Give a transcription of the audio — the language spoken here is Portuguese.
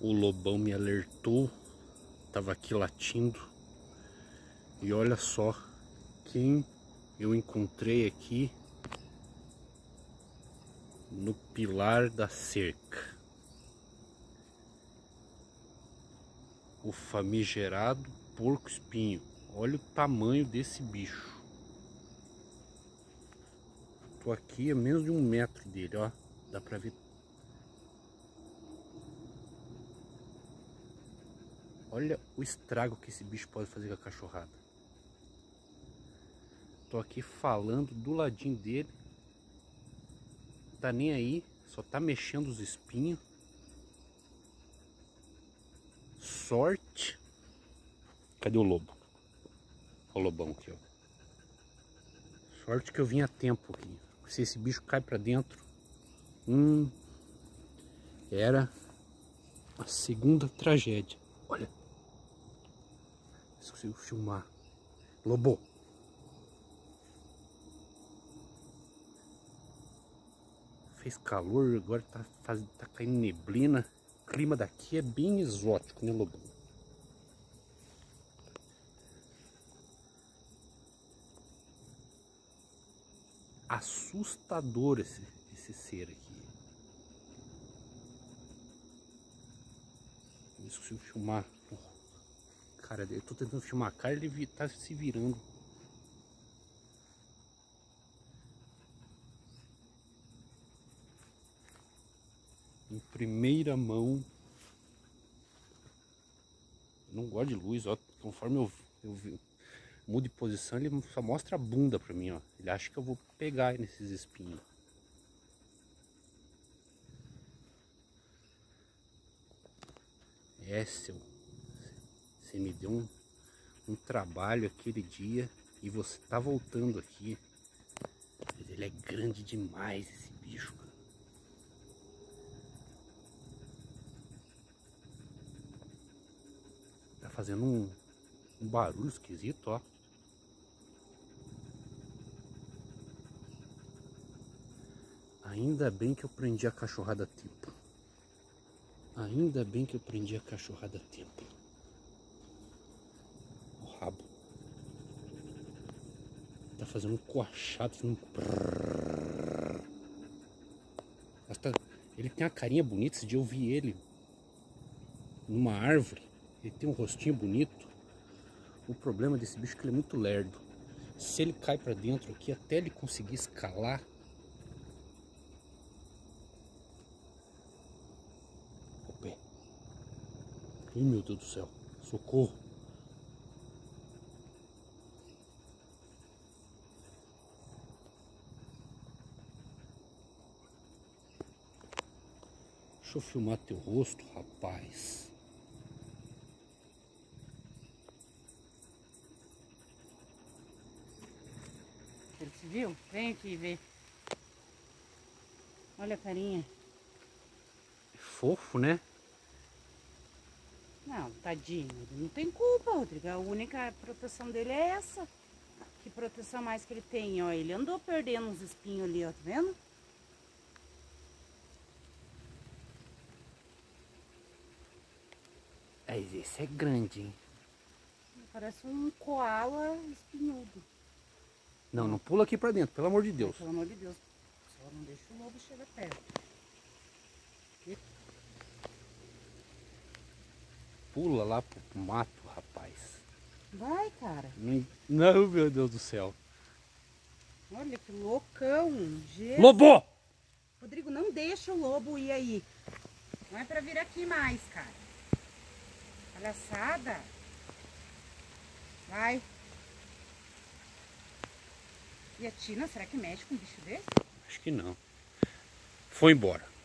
O lobão me alertou, tava aqui latindo. E olha só quem eu encontrei aqui no pilar da cerca. O famigerado porco espinho. Olha o tamanho desse bicho. Tô aqui a menos de um metro dele, ó. Dá pra ver. Olha o estrago que esse bicho pode fazer com a cachorrada. Tô aqui falando do ladinho dele. Tá nem aí, só tá mexendo os espinhos. Sorte. Cadê o lobo? Olha o lobão aqui, ó. Sorte que eu vim a tempo aqui. Se esse bicho cai pra dentro, hum, era a segunda tragédia. Olha. Se consigo filmar. Lobo. Fez calor, agora tá, faz, tá caindo neblina. O clima daqui é bem exótico, né, Lobo? assustador esse, esse ser aqui. Eu esqueci filmar cara dele. Eu tô tentando filmar a cara ele tá se virando. Em primeira mão. Eu não gosto de luz, ó. Conforme eu, eu, mudo de posição, ele só mostra a bunda pra mim, ó. Ele acha que eu vou pegar nesses espinhos. É, seu. Você me deu um, um trabalho aquele dia e você tá voltando aqui. Mas ele é grande demais, esse bicho, cara. Tá fazendo um, um barulho esquisito, ó. Ainda bem que eu prendi a cachorrada a tempo. Ainda bem que eu prendi a cachorrada a tempo. Rabo. Tá fazendo um coachado, fazendo um... Ele tem uma carinha bonita, esse dia eu vi ele numa árvore. Ele tem um rostinho bonito. O problema desse bicho é que ele é muito lerdo. Se ele cai para dentro aqui, até ele conseguir escalar, Ih, meu Deus do céu. Socorro. Deixa eu filmar teu rosto, rapaz. Ele se viu? Vem aqui ver. Olha a carinha. Fofo, né? Não, tadinho, ele não tem culpa, Rodrigo. A única proteção dele é essa. Que proteção mais que ele tem, ó. Ele andou perdendo uns espinhos ali, ó, tá vendo? Mas esse é grande, hein? Parece um koala espinhudo. Não, não pula aqui pra dentro, pelo amor de Deus. Pelo amor de Deus. Só não deixa o lobo chegar perto. pula lá pro mato, rapaz. Vai, cara. Não, meu Deus do céu. Olha que loucão. Jesus. Lobo! Rodrigo, não deixa o lobo ir aí. Não é pra vir aqui mais, cara. Palhaçada. Vai. E a Tina, será que mexe com um bicho desse? Acho que não. Foi embora.